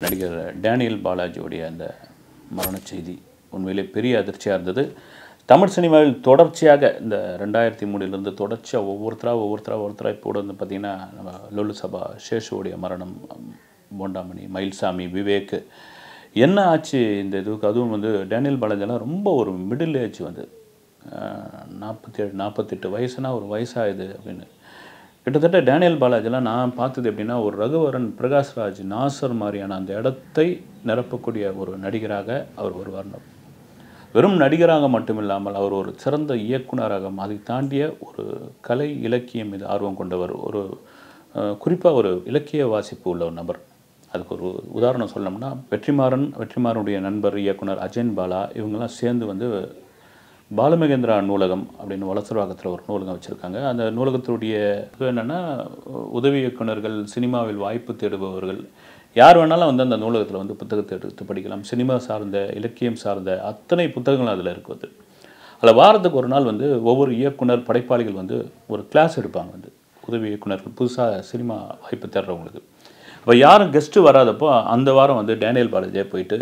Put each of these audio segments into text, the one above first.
நடிகர் டேனியல் பாலாஜியுடைய அந்த மரண செய்தி உண்மையிலே பெரிய அதிர்ச்சியாக இருந்தது. தமிழ் சினிமாவில் தொடர்ச்சியாக இந்த ரெண்டாயிரத்தி மூணுலேருந்து தொடர்ச்சியாக ஒவ்வொருத்தராக ஒவ்வொருத்தராக ஒவ்வொருத்தராக இப்போ வந்து பார்த்திங்கன்னா நம்ம லொல்லு சபா சேஷுவோடைய மரணம் போண்டாமணி மயில்சாமி விவேக் என்ன ஆச்சு இந்த இதுக்கு அதுவும் வந்து டேனியல் பாலாஜிலாம் ரொம்ப ஒரு மிடில் ஏஜ் வந்து நாற்பத்தி ஏழு நாற்பத்தெட்டு வயசுனா ஒரு வயசாகுது அப்படின்னு கிட்டத்தட்ட டேனியல் பாலாஜிலாம் நான் பார்த்தது எப்படின்னா ஒரு ரகுவரன் பிரகாஷ்ராஜ் நாசர் மாதிரியான அந்த இடத்தை நிரப்பக்கூடிய ஒரு நடிகராக அவர் வருவார். வெறும் நடிகராக மட்டும் இல்லாமல் அவர் ஒரு சிறந்த இயக்குனராக அதை தாண்டிய ஒரு கலை இலக்கியம் மீது ஆர்வம் கொண்டவர் ஒரு குறிப்பாக ஒரு இலக்கிய வாசிப்பு உள்ள ஒரு நபர். அதுக்கு ஒரு உதாரணம் சொல்லணும்னா வெற்றிமாறன் வெற்றிமாறனுடைய நண்பர் இயக்குனர் அஜயன் பாலா இவங்கெல்லாம் சேர்ந்து வந்து பாலமகேந்திரா நூலகம் அப்படின்னு வளசர்வாகத்தில் ஒரு நூலகம் வச்சுருக்காங்க. அந்த நூலகத்தினுடைய இது என்னென்னா உதவி இயக்குனர்கள் சினிமாவில் வாய்ப்பு தேடுபவர்கள். யார் வேணாலும் வந்து அந்த நூலகத்தில் வந்து புத்தகத்தை எடுத்து படிக்கலாம். சினிமா சார்ந்த இலக்கியம் சார்ந்த அத்தனை புத்தகங்களும் அதில் இருக்குது அதில் வாரத்துக்கு ஒரு நாள் வந்து ஒவ்வொரு இயக்குனர் படைப்பாளிகள் வந்து ஒரு கிளாஸ் எடுப்பாங்க வந்து. உதவி இயக்குநர்கள் புதுசாக சினிமா வாய்ப்பு தேடுறவங்களுக்கு. அப்போ யாரும் கெஸ்ட்டு வராதப்போ அந்த வாரம் வந்து டேனியல் பாலாஜியே போயிட்டு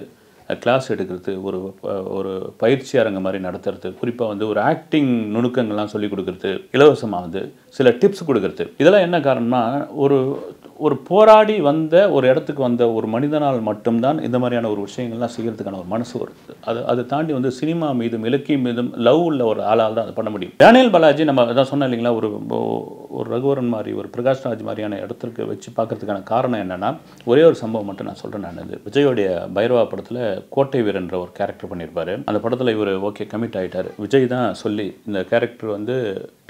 கிளாஸ் எடுக்கிறது ஒரு ஒரு பயிற்சி அரங்க மாதிரி நடத்துறது குறிப்பாக வந்து ஒரு ஆக்டிங் நுணுக்கங்கள்லாம் சொல்லி கொடுக்குறது இலவசமாக வந்து சில டிப்ஸ் கொடுக்குறது. இதெல்லாம் என்ன காரணம்னா ஒரு ஒரு போராடி வந்த ஒரு இடத்துக்கு வந்த ஒரு மனிதனால் மட்டும்தான் இந்த மாதிரியான ஒரு விஷயங்கள்லாம் செய்கிறதுக்கான ஒரு மனசு வருது. அது அதை தாண்டி வந்து சினிமா மீதும் இலக்கியம் மீதும் லவ் உள்ள ஒரு ஆளால் தான் அதை பண்ண முடியும். டேனியல் பாலாஜி நம்ம அதான் சொன்னோம் இல்லைங்களா ஒரு ஒரு ரகுவரன் மாதிரி ஒரு பிரகாஷ்ராஜ் மாதிரியான இடத்திற்கு வச்சு பார்க்கறதுக்கான காரணம் என்னென்னா ஒரே ஒரு சம்பவம் மட்டும் நான் சொல்கிறேன் நான் இது. விஜயோடைய பைரவா படத்தில் கோட்டை வீரன்ற ஒரு கேரக்டர் பண்ணியிருப்பார். அந்த படத்தில் இவர் ஓகே கமிட் ஆகிட்டார் விஜய் தான் சொல்லி இந்த கேரக்டர் வந்து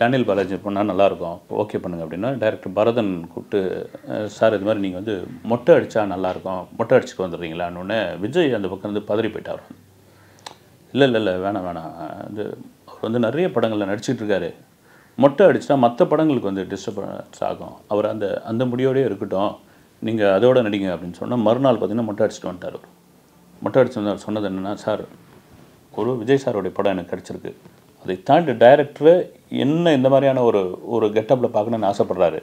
டேனியல் பாலாஜி பண்ணால் நல்லாயிருக்கும். ஓகே பண்ணுங்க அப்படின்னா டேரக்டர் பரதன் கூப்பிட்டு சார் இது மாதிரி நீங்கள் வந்து மொட்டை அடித்தா நல்லாயிருக்கும். மொட்டை அடிச்சுட்டு வந்துடுறீங்களான்னு விஜய் அந்த பக்கம் வந்து பதறி போயிட்டார். இல்லை இல்லை இல்லை வேணாம் வேணாம். வந்து அவர் வந்து நிறைய படங்களில் நடிச்சிட்ருக்காரு மொட்டை அடிச்சுனா மற்ற படங்களுக்கு வந்து டிஸ்டர்பன்ஸ் ஆகும். அவர் அந்த அந்த முடியோடய இருக்கட்டும். நீங்கள் அதோட நடிங்க அப்படின்னு சொன்னால் மறுநாள் பார்த்தீங்கன்னா மொட்டை அடிச்சுட்டு வந்துட்டார். மொட்டை அடிச்சு வந்தார் சொன்னது என்னென்னா சார் ஒரு விஜய் சாரோடைய படம் எனக்கு கிடச்சிருக்கு. அதை தாண்டி டைரக்டரு என்ன இந்த மாதிரியான ஒரு ஒரு கெட்டப்பில் பார்க்கணுன்னு ஆசைப்பட்றாரு.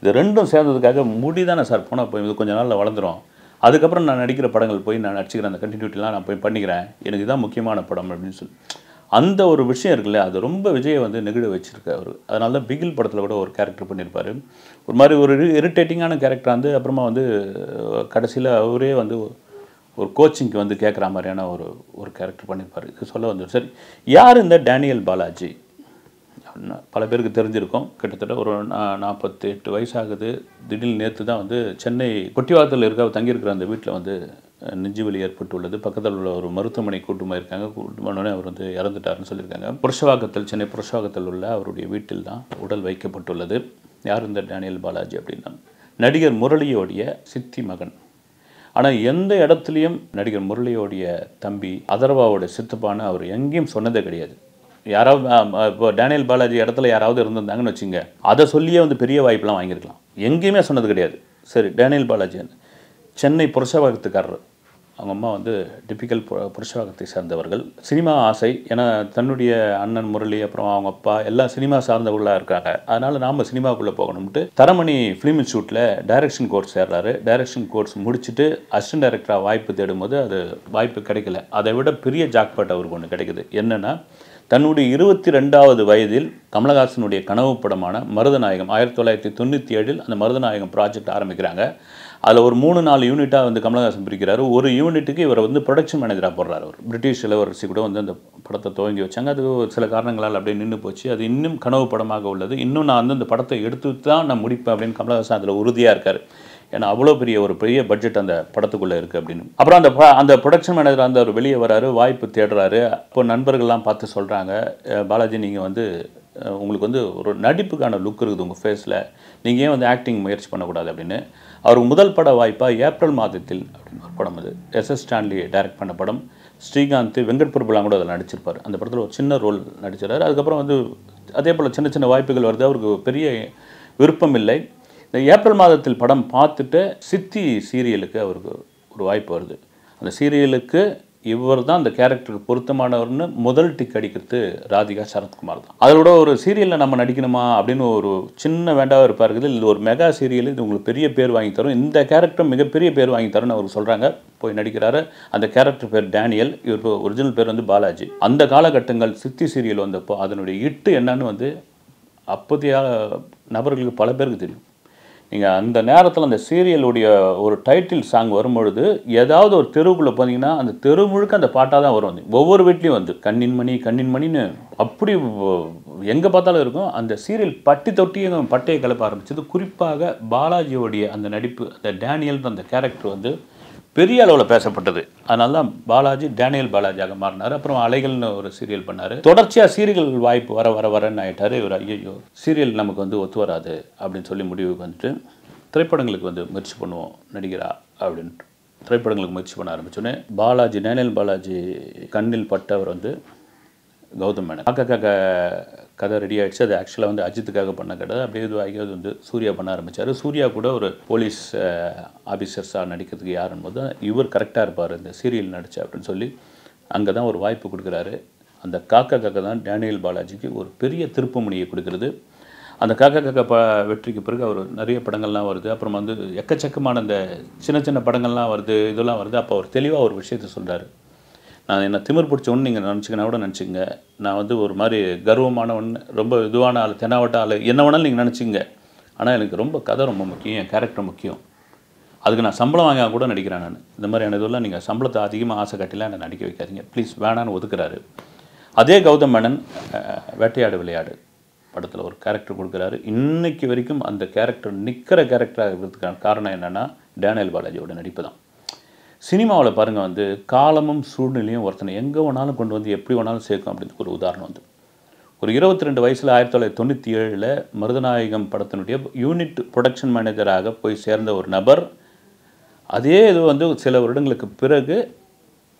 இது ரெண்டும் சேர்ந்ததுக்காக முடி தானே சார்? போனால் போய் இது கொஞ்சம் நாளில் வளர்ந்துடும் அதுக்கப்புறம் நான் நடிக்கிற படங்கள் போய் நான் நடிச்சுக்கிறேன். அந்த கண்டினியூட்டிலாம் நான் போய் பண்ணிக்கிறேன். எனக்கு இதுதான் முக்கியமான படம் அப்படின்னு சொல்லி. அந்த ஒரு விஷயம் இருக்குல்ல அது ரொம்ப விஜயை வந்து நெகிழ வச்சுருக்கு அவர். அதனால தான் பிகில் படத்தில் கூட ஒரு கேரக்டர் பண்ணியிருப்பார். ஒரு மாதிரி ஒரு இரிட்டேட்டிங்கான கேரக்டர் வந்து அப்புறமா வந்து கடைசியில் அவரே வந்து ஒரு கோச்சிங்க்கு வந்து கேட்குற மாதிரியான ஒரு ஒரு கேரக்டர் பண்ணியிருப்பார் இது சொல்ல வந்து சரி யார் இந்த டேனியல் பாலாஜி அப்படின்னா பல பேருக்கு தெரிஞ்சிருக்கும். கிட்டத்தட்ட ஒரு நாற்பத்தி எட்டு வயசாகுது. திடீர்னு நேற்று தான் வந்து சென்னை கொட்டிவாரத்தில் இருக்க தங்கியிருக்கிற அந்த வீட்டில் வந்து நெஞ்சுவலி ஏற்பட்டுள்ளது. பக்கத்தில் உள்ள ஒரு மருத்துவமனை கூட்டு போயிருக்காங்க கூட்டு போனோடனே அவர் வந்து இறந்துட்டாருன்னு சொல்லியிருக்காங்க. புருஷவாக்கத்தில் சென்னை புருஷவாக்கத்தில் உள்ள அவருடைய வீட்டில் தான் உடல் வைக்கப்பட்டுள்ளது. யார் இந்த டேனியல் பாலாஜி அப்படின்னா நடிகர் முரளியோடைய சித்தி மகன். ஆனால் எந்த இடத்துலையும் நடிகர் முரளியோடைய தம்பி அதர்வாவோட சித்தப்பான்னு அவர் எங்கேயும் சொன்னதே கிடையாது. யாராவது இப்போ டேனியல் பாலாஜி இடத்துல யாராவது இருந்திருந்தாங்கன்னு வச்சுங்க அதை சொல்லியே வந்து பெரிய வாய்ப்பெலாம் வாங்கியிருக்கலாம். எங்கேயுமே சொன்னது கிடையாது. சரி டேனியல் பாலாஜி சென்னை புருஷவாகத்துக்காரர் அவங்க அம்மா வந்து டிப்பிக்கல் புருஷவாகத்தை சேர்ந்தவர்கள். சினிமா ஆசை ஏன்னா தன்னுடைய அண்ணன் முரளி அப்புறம் அவங்க அப்பா எல்லாம் சினிமா சார்ந்தவர்களாக இருக்காங்க. அதனால் நாம் சினிமாவுக்குள்ளே போகணும்ட்டு தரமணி ஃபிலிம் இன்ஸ்டியூட்டில் டைரக்ஷன் கோர்ஸ் சேர்றாரு. டைரக்ஷன் கோர்ஸ் முடிச்சுட்டு அசிஸ்டன்ட் டைரக்டராக வாய்ப்பு தேடும்போது அது வாய்ப்பு கிடைக்கல. அதை விட பெரிய ஜாக்பாட் அவருக்கு ஒன்று கிடைக்குது. என்னென்னா தன்னுடைய இருபத்தி ரெண்டாவது வயதில் கமலஹாசனுடைய கனவு படமான மருதநாயகம் ஆயிரத்தி தொள்ளாயிரத்தி தொண்ணூற்றி ஏழில் அந்த மருதநாயகம் ப்ராஜெக்ட் ஆரம்பிக்கிறாங்க. அதில் ஒரு மூணு நாலு யூனிட்டாக வந்து கமலஹாசன் பிரிக்கிறாரு. ஒரு யூனிட்டுக்கு இவர் வந்து ப்ரொடக்ஷன் மேனேஜராக போடுறாரு அவர். பிரிட்டிஷ் இளவரசி கூட வந்து அந்த படத்தை துவங்கி வச்சாங்க. அது சில காரணங்களால் அப்படியே நின்று போச்சு. அது இன்னும் கனவு படமாக உள்ளது. இன்னும் நான் வந்து அந்த படத்தை எடுத்து தான் நான் முடிப்பேன் அப்படின்னு கமலஹாசன் அதில் உறுதியாக இருக்கார். ஏன்னா அவ்வளோ பெரிய ஒரு பெரிய பட்ஜெட் அந்த படத்துக்குள்ளே இருக்குது அப்படின்னு. அப்புறம் அந்த அந்த ப்ரொடக்ஷன் மேனேஜர் அந்த அவர் வெளியே வராரு வாய்ப்பு தேடுறாரு. அப்போ நண்பர்கள்லாம் பார்த்து சொல்கிறாங்க பாலாஜி நீங்கள் வந்து உங்களுக்கு வந்து ஒரு நடிப்புக்கான லுக் இருக்குது உங்கள் ஃபேஸில் நீங்கள் ஏன் வந்து ஆக்டிங் முயற்சி பண்ணக்கூடாது? அப்படின்னு. அவர் முதல் பட வாய்ப்பாக ஏப்ரல் மாதத்தில் அப்படின்னு ஒரு படம் அது. எஸ். எஸ். ஸ்டான்லி டைரக்ட் பண்ண படம். ஸ்ரீகாந்த் வெங்கட் பிரபுலாம் கூட அதில் நடிச்சிருப்பார். அந்த படத்தில் ஒரு சின்ன ரோல் நடிச்சிருக்காரு. அதுக்கப்புறம் வந்து அதே போல் சின்ன சின்ன வாய்ப்புகள் வருது. அவருக்கு பெரிய விருப்பம் இல்லை. இந்த ஏப்ரல் மாதத்தில் படம் பார்த்துட்டு சித்தி சீரியலுக்கு அவருக்கு ஒரு வாய்ப்பு வருது. அந்த சீரியலுக்கு இவர் தான் அந்த கேரக்டருக்கு பொருத்தமானவர்னு முதல் டிக் அடிக்கிறது ராதிகா சரத்குமார் தான். அதோட ஒரு சீரியலில் நம்ம நடிக்கணுமா அப்படின்னு ஒரு சின்ன வேண்டாக இருப்பார். இருக்குது இது ஒரு மெகா சீரியல். இது உங்களுக்கு பெரிய பேர் வாங்கி தரும். இந்த கேரக்டர் மிகப்பெரிய பேர் வாங்கி தரும்னு அவர் சொல்கிறாங்க போய் நடிக்கிறாரு. அந்த கேரக்டர் பேர் டேனியல். இவர் ஒரிஜினல் பேர் வந்து பாலாஜி. அந்த காலகட்டங்கள் சித்தி சீரியல் வந்தப்போ அதனுடைய இட்டு என்னன்னு வந்து அப்போதைய நபர்களுக்கு பல பேருக்கு தெரியும். நீங்கள் அந்த நேரத்தில் அந்த சீரியலுடைய ஒரு டைட்டில் சாங் வரும்பொழுது ஏதாவது ஒரு தெருவுக்குள்ளே போனீங்கன்னா அந்த தெரு முழுக்க அந்த பாட்டாக தான் வரும். ஒவ்வொரு வீட்லேயும் வந்து கண்ணின் மணி கண்ணின் மணின்னு அப்படி எங்கே பார்த்தாலும் இருக்கும். அந்த சீரியல் பட்டி தொட்டியும் பட்டையை கிளப்ப ஆரம்பிச்சது. குறிப்பாக பாலாஜியோடைய அந்த நடிப்பு அந்த டேனியல் அந்த கேரக்டர் வந்து பெரிய அளவில் பேசப்பட்டது. அதனால தான் பாலாஜி டேனியல் பாலாஜியாக மாறினார். அப்புறம் அலைகள்னு ஒரு சீரியல் பண்ணார். தொடர்ச்சியாக சீரியல் வாய்ப்பு வர வர வரன்னு ஆகிட்டார் இவர் ஐயோ சீரியல் நமக்கு வந்து ஒத்து வராது அப்படின்னு சொல்லி முடிவுக்கு வந்துட்டு திரைப்படங்களுக்கு வந்து முயற்சி பண்ணுவோம் நடிகரா அப்படின்ட்டு திரைப்படங்களுக்கு முயற்சி பண்ண ஆரம்பிச்சோன்னே பாலாஜி டேனியல் பாலாஜி கண்ணில் பட்டவர் வந்து கௌதம் மேனன் காக்கா காக்கா கதை ரெடி ஆகிடுச்சு அது ஆக்சுவலாக வந்து அஜித்துக்காக பண்ண கதை. அப்படியே இதுவாகி அது வந்து சூர்யா பண்ண ஆரம்பித்தார் சூர்யா கூட ஒரு போலீஸ் ஆஃபீஸர்ஸாக நடிக்கிறதுக்கு யாருன்னு போது இவர் கரெக்டாக இருப்பார். இந்த சீரியல் நடிச்சு அப்படின்னு சொல்லி அங்கே தான் ஒரு வாய்ப்பு கொடுக்குறாரு. அந்த காக்கா காக்கா தான் டேனியல் பாலாஜிக்கு ஒரு பெரிய திருப்புமுனையை கொடுக்குறது. அந்த காக்கா காக்கா ப வெற்றிக்கு பிறகு அவர் நிறைய படங்கள்லாம் வருது. அப்புறம் வந்து எக்கச்சக்கமான அந்த சின்ன சின்ன படங்கள்லாம் வருது. இதெல்லாம் வருது. அப்போ அவர் தெளிவாக ஒரு விஷயத்த சொல்கிறாரு நான் என்ன திமிர் பிடிச்சவன்னு நீங்கள் நினச்சிங்கன்னா கூட நினச்சிங்க நான் வந்து ஒரு மாதிரி கர்வமானவன் ரொம்ப இதுவான ஆள் தெனாவட்ட ஆள் என்ன வேணாலும் நீங்கள் நினச்சிங்க ஆனால் எனக்கு ரொம்ப கதை ரொம்ப முக்கியம் என் கேரக்டர் முக்கியம். அதுக்கு நான் சம்பளம் வாங்க கூட நடிக்கிறேன் நான். இந்த மாதிரியான இதெல்லாம் நீங்கள் சம்பளத்தை அதிகமாக ஆசை கட்டிலாம் என்னை நடிக்க வைக்காதீங்க. ப்ளீஸ் வேணான்னு ஒதுக்குறாரு. அதே கௌதம் மேனன் வேட்டையாடு விளையாடு படத்தில் ஒரு கேரக்டர் கொடுக்குறாரு. இன்றைக்கு வரைக்கும் அந்த கேரக்டர் நிற்கிற கேரக்டராக இருக்கிறதுக்கான காரணம் என்னென்னா டேனியல் பாலாஜியோட நடிப்பு தான். சினிமாவில் பாருங்கள் வந்து காலமும் சூழ்நிலையும் ஒருத்தனை எங்கே வேணாலும் கொண்டு வந்து எப்படி வேணாலும் சேர்க்கும் அப்படின்றதுக்கு ஒரு உதாரணம் வந்து. ஒரு இருபத்தி ரெண்டு வயசில் ஆயிரத்தி தொள்ளாயிரத்தி தொண்ணூற்றி ஏழில் மருதநாயகம் படத்தினுடைய யூனிட் ப்ரொடக்ஷன் மேனேஜராக போய் சேர்ந்த ஒரு நபர். அதே இது வந்து சில வருடங்களுக்கு பிறகு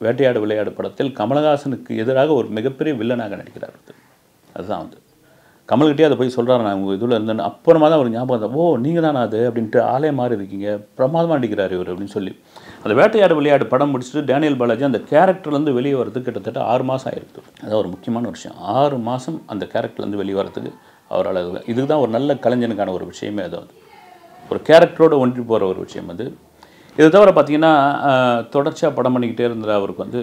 வேட்டையாடு விளையாடு படத்தில் கமலஹாசனுக்கு எதிராக ஒரு மிகப்பெரிய வில்லனாக நடிக்கிறார் அது. அதுதான் வந்து. கமல்கிட்டே அதை போய் சொல்கிறாரு நான் உங்கள் இதில் இருந்தேன்னு. அப்புறமா தான் ஒரு ஞாபகம் ஓ நீங்கள் தானே அது? அப்படின்ட்டு ஆளே மாறி இருக்கீங்க. பிரமாதமாக நடிக்கிறார் இவர் அப்படின்னு சொல்லி. அந்த வேட்டையாடு விளையாடு படம் முடிச்சுட்டு டேனியல் பாலாஜி அந்த கேரக்டர்லேருந்து வெளியே வரதுக்கு கிட்டத்தட்ட ஆறு மாதம் ஆயிருக்கு அதான் ஒரு முக்கியமான ஒரு விஷயம். ஆறு மாதம் அந்த கேரக்டர்லேருந்து வெளியே வரதுக்கு அவரால் இதுக்கு தான் ஒரு நல்ல கலைஞனுக்கான ஒரு விஷயமே அது. வந்து ஒரு கேரக்டரோடு ஒன்றி போகிற ஒரு விஷயம் அது. இது தவிர பார்த்தீங்கன்னா தொடர்ச்சியாக படம் பண்ணிக்கிட்டே இருந்த அவருக்கு வந்து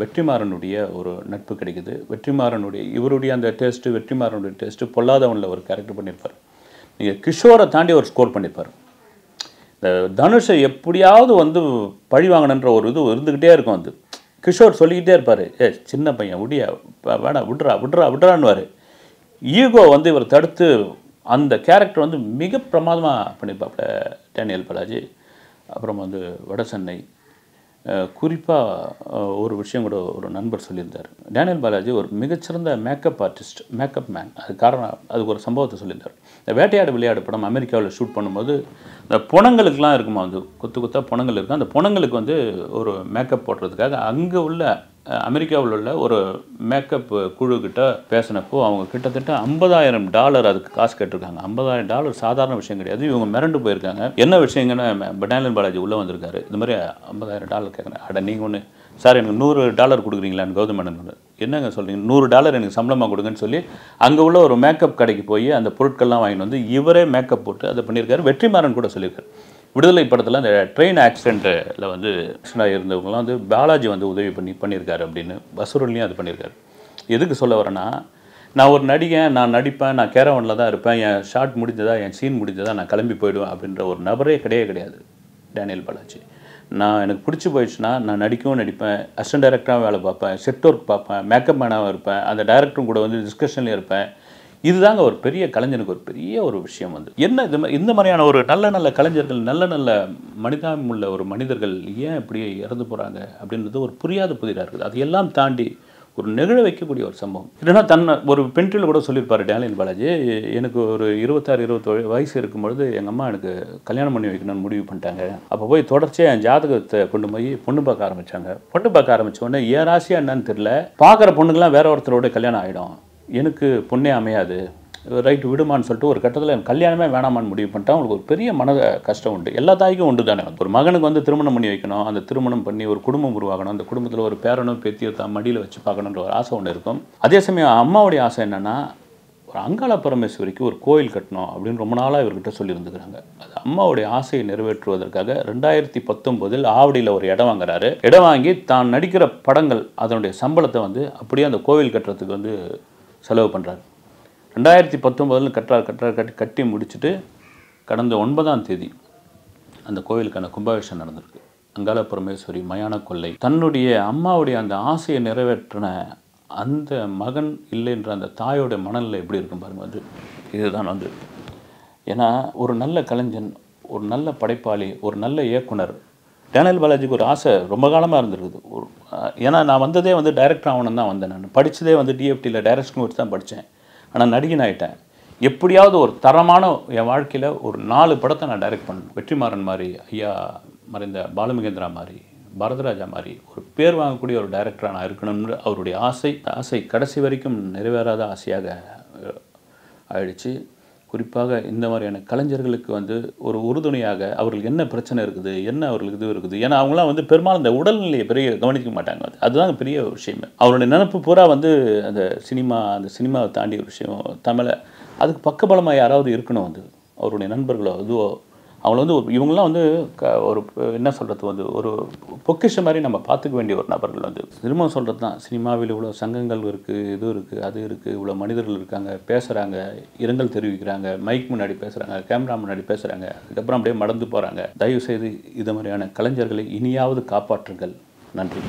வெற்றிமாறனுடைய ஒரு நட்பு கிடைக்குது. வெற்றிமாறனுடைய இவருடைய அந்த டேஸ்ட்டு வெற்றிமாறனுடைய டேஸ்ட்டு பொல்லாதவனில் ஒரு கேரக்டர் பண்ணியிருப்பார். நீங்கள் கிஷோரை தாண்டி ஒரு ஸ்கோர் பண்ணியிருப்பார். இந்த தனுஷை எப்படியாவது வந்து பழி வாங்கணுன்ற ஒரு இது இருந்துக்கிட்டே இருக்கும் வந்து. கிஷோர் சொல்லிக்கிட்டே இருப்பார் ஏ சின்ன பையன் விடியா வேணாம் விட்றா விட்றா விட்றான்னுவார். ஈகோ வந்து இவர் தடுத்து அந்த கேரக்டர் வந்து மிக பிரமாதமாக பண்ணியிருப்பாப்ல டேனியல் பாலாஜி. அப்புறம் வந்து வடசென்னை குறிப்பாக ஒரு விஷயம் கூட ஒரு நண்பர் சொல்லியிருந்தார். டேனியல் பாலாஜி ஒரு மிகச்சிறந்த மேக்கப் ஆர்டிஸ்ட் மேக்கப் மேன் அது காரணம் அதுக்கு ஒரு சம்பவத்தை சொல்லியிருந்தார். இந்த வேட்டையாடு விளையாடு படம் அமெரிக்காவில் ஷூட் பண்ணும்போது இந்த புணங்களுக்கெலாம் இருக்குமா வந்து குத்து கொத்தாக புணங்கள் இருக்கும் அந்த புணங்களுக்கு வந்து ஒரு மேக்கப் போடுறதுக்காக அங்கே உள்ள அமெரிக்காவில் உள்ள ஒரு மேக்கப் குழுக்கிட்ட பேசினப்போ அவங்க கிட்டத்தட்ட ஐம்பதாயிரம் டாலர் அதுக்கு காசு கேட்டிருக்காங்க. ஐம்பதாயிரம் டாலர் சாதாரண விஷயம் கிடையாது. இவங்க மிரண்டு போயிருக்காங்க. என்ன விஷயங்கன்னா பட்டாலியன் பாலாஜி உள்ளே வந்திருக்காரு. இந்த மாதிரி ஐம்பதாயிரம் டாலர் கேட்குறேன் அட நீங்கள் ஒன்று சார் எனக்கு நூறு டாலர் கொடுக்குறீங்களான்னு கௌதம் மேனன் என்னங்க சொல்கிறீங்க நூறு டாலர் எனக்கு சம்பளமாக கொடுங்கன்னு சொல்லி அங்கே உள்ள ஒரு மேக்கப் கடைக்கு போய் அந்த பொருட்கள்லாம் வாங்கிட்டு வந்து இவரே மேக்கப் போட்டு அதை பண்ணியிருக்காரு. வெற்றிமாறன் கூட சொல்லியிருக்காரு. விடுதலை படத்தில் அந்த ட்ரெயின் ஆக்சிடெண்ட்டில் வந்து ஆக்சிடென்ட் இருந்தவங்களாம் வந்து பாலாஜி வந்து உதவி பண்ணி பண்ணியிருக்காரு அப்படின்னு பசுரல்லையும் அது பண்ணியிருக்காரு. எதுக்கு சொல்ல வரேன்னா நான் ஒரு நடிகன் நான் நடிப்பேன் நான் கேரவனில் தான் இருப்பேன் என் ஷாட் முடிஞ்சதா என் சீன் முடிஞ்சதா நான் கிளம்பி போயிடுவேன் அப்படின்ற ஒரு நபரே கிடையவே கிடையாது டேனியல் பாலாஜி. நான் எனக்கு பிடிச்சி போயிடுச்சுன்னா நான் நடிக்கவும் நடிப்பேன் அசிஸ்டன்ட் டைரக்டராகவும் வேலை பார்ப்பேன் செட் ஒர்க் பார்ப்பேன் மேக்கப் மேனாகவும் இருப்பேன் அந்த டேரக்டரும் கூட வந்து டிஸ்கஷன்லேயும் இருப்பேன் இதுதாங்க ஒரு பெரிய கலைஞனுக்கு ஒரு பெரிய ஒரு விஷயம் வந்து. என்ன இது இந்த மாதிரியான ஒரு நல்ல நல்ல கலைஞர்கள் நல்ல நல்ல மனிதாபம் உள்ள ஒரு மனிதர்கள் ஏன் இப்படி இறந்து போகிறாங்க அப்படின்றது ஒரு புரியாத புதிராக இருக்குது. அதையெல்லாம் தாண்டி ஒரு நெகிழ வைக்கக்கூடிய ஒரு சம்பவம். இல்லைன்னா தன்னை ஒரு பென்ட்ரில் கூட சொல்லியிருப்பார் டேலியன் பாலாஜி எனக்கு ஒரு இருபத்தாறு இருபத்தேழு வயசு இருக்கும்பொழுது எங்கள் அம்மா எனக்கு கல்யாணம் பண்ணி வைக்கணும்னு முடிவு பண்ணிட்டாங்க. அப்போ போய் தொடர்ச்சியாக என் ஜாதகத்தை கொண்டு போய் பொண்ணு பார்க்க ஆரம்பித்தாங்க பொண்ணு பார்க்க ஆரம்பித்த உடனே ஏன் ராசியாக என்னன்னு தெரியல. பார்க்குற பொண்ணுங்களாம் வேற ஒருத்தரோட கல்யாணம் ஆகிடும் எனக்கு பொண்ணே அமையாது. ரைட்டு விடுமான்னு சொல்லிட்டு ஒரு கட்டத்தில் எனக்கு கல்யாணமே வேணாமான்னு முடிவு பண்ணிட்டா அவங்களுக்கு ஒரு பெரிய மன கஷ்டம் உண்டு. எல்லா தாய்க்கும் உண்டு தானே. ஒரு மகனுக்கு வந்து திருமணம் பண்ணி வைக்கணும். அந்த திருமணம் பண்ணி ஒரு குடும்பம் உருவாகணும். அந்த குடும்பத்தில் ஒரு பேரனோ பேத்தியோ தான் மடியில் வச்சு பார்க்கணுன்ற ஒரு ஆசை ஒன்று இருக்கும். அதே சமயம் அம்மாவுடைய ஆசை என்னென்னா ஒரு அங்காள பரமேஸ்வரிக்கு ஒரு கோயில் கட்டணும் அப்படின்னு ரொம்ப நாளாக இவர்கிட்ட சொல்லியிருந்துக்கிறாங்க. அது அம்மாவுடைய ஆசையை நிறைவேற்றுவதற்காக ரெண்டாயிரத்தி பத்தொம்போதில் ஆவடியில் ஒரு இடம் வாங்குறாரு. இடம் வாங்கி தான் நடிக்கிற படங்கள் அதனுடைய சம்பளத்தை வந்து அப்படியே அந்த கோவில் கட்டுறதுக்கு வந்து செலவு பண்ணுறாரு ரெண்டாயிரத்தி பத்தொம்போதில் கட்டார் கட்டார் கட்டி கட்டி முடிச்சுட்டு கடந்த ஒன்பதாம் தேதி அந்த கோவிலுக்கான கும்பாபிஷேகம் நடந்திருக்கு. அங்கால பரமேஸ்வரி மயான கொள்ளை. தன்னுடைய அம்மாவுடைய அந்த ஆசையை நிறைவேற்றின அந்த மகன் இல்லைன்ற அந்த தாயோட மனநிலை எப்படி இருக்கும் பாருங்க வந்து இதுதான் வந்து. ஏன்னா ஒரு நல்ல கலைஞன் ஒரு நல்ல படைப்பாளி ஒரு நல்ல இயக்குனர் டேனியல் பாலாஜிக்கு ஒரு ஆசை ரொம்ப காலமாக இருந்திருக்குது. ஒரு ஏன்னா நான் வந்ததே வந்து டைரக்டர் ஆகணும் தான் வந்தேன் நான். படித்ததே வந்து டிஎஃப்டியில் டைரக்ஷன் வச்சு தான் படித்தேன் ஆனால் நடிகன் ஆகிட்டேன் எப்படியாவது ஒரு தரமான என் வாழ்க்கையில் ஒரு நாலு படத்தை நான் டைரக்ட் பண்ணும் வெற்றிமாறன் மாதிரி ஐயா மறைந்த பாலமகேந்திரா மாதிரி பரதராஜா மாதிரி ஒரு பேர் வாங்கக்கூடிய ஒரு டைரக்டராக நான் இருக்கணும்னு அவருடைய ஆசை ஆசை கடைசி வரைக்கும் நிறைவேறாத ஆசையாக ஆயிடுச்சு. குறிப்பாக இந்த மாதிரியான கலைஞர்களுக்கு வந்து ஒரு உறுதுணையாக அவர்களுக்கு என்ன பிரச்சனை இருக்குது என்ன அவர்களுக்கு இது இருக்குது ஏன்னா அவங்களாம் வந்து பெரும்பாலும் அந்த உடல்நிலையை பெரிய கவனிக்க மாட்டாங்க அது. அதுதான் பெரிய விஷயமே. அவருடைய நினப்பு பூரா வந்து அந்த சினிமா அந்த சினிமாவை தாண்டி ஒரு விஷயம் தமிழை. அதுக்கு பக்கபலமாக யாராவது இருக்கணும் வந்து அவருடைய நண்பர்களோ இதுவோ அவங்கள வந்து ஒரு இவங்கெல்லாம் வந்து க ஒரு என்ன சொல்கிறது வந்து ஒரு பொக்கிஷ மாதிரி நம்ம பார்த்துக்க வேண்டிய ஒரு நபர்கள் வந்து. திரும்ப சொல்கிறது தான். சினிமாவில் இவ்வளோ சங்கங்கள் இருக்குது இது இருக்குது அது இருக்குது இவ்வளோ மனிதர்கள் இருக்காங்க பேசுகிறாங்க இரங்கல் தெரிவிக்கிறாங்க மைக் முன்னாடி பேசுகிறாங்க கேமரா முன்னாடி பேசுகிறாங்க அதுக்கப்புறம் அப்படியே மடந்து போகிறாங்க தயவு செய்து இது மாதிரியான கலைஞர்களை இனியாவது காப்பாற்றுங்கள். நன்றி.